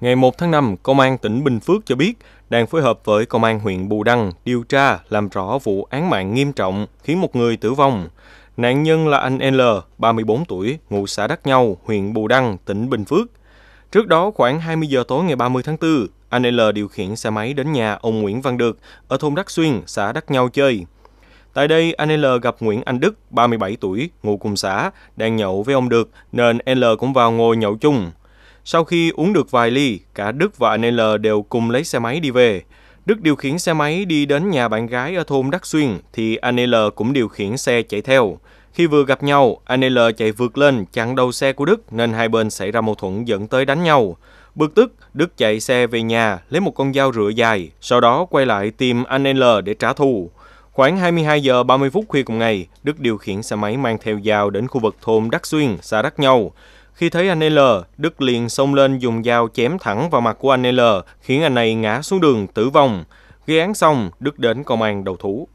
Ngày 1 tháng 5, Công an tỉnh Bình Phước cho biết đang phối hợp với Công an huyện Bù Đăng điều tra làm rõ vụ án mạng nghiêm trọng khiến một người tử vong. Nạn nhân là anh L, 34 tuổi, ngụ xã Đắc Nhau, huyện Bù Đăng, tỉnh Bình Phước. Trước đó, khoảng 20 giờ tối ngày 30 tháng 4, anh L điều khiển xe máy đến nhà ông Nguyễn Văn Được ở thôn Đắc Xuyên, xã Đắc Nhau chơi. Tại đây, anh L gặp Nguyễn Anh Đức, 37 tuổi, ngụ cùng xã, đang nhậu với ông Được, nên L cũng vào ngồi nhậu chung. Sau khi uống được vài ly, cả Đức và anh L đều cùng lấy xe máy đi về. Đức điều khiển xe máy đi đến nhà bạn gái ở thôn Đắc Xuyên, thì anh L cũng điều khiển xe chạy theo. Khi vừa gặp nhau, anh L chạy vượt lên chặn đầu xe của Đức nên hai bên xảy ra mâu thuẫn dẫn tới đánh nhau. Bực tức, Đức chạy xe về nhà lấy một con dao rửa dài, sau đó quay lại tìm anh L để trả thù. Khoảng 22 giờ 30 phút khuya cùng ngày, Đức điều khiển xe máy mang theo dao đến khu vực thôn Đắc Xuyên, xã Đắc Nhau. Khi thấy anh L, Đức liền xông lên dùng dao chém thẳng vào mặt của anh L, khiến anh này ngã xuống đường tử vong. Gây án xong, Đức đến công an đầu thú.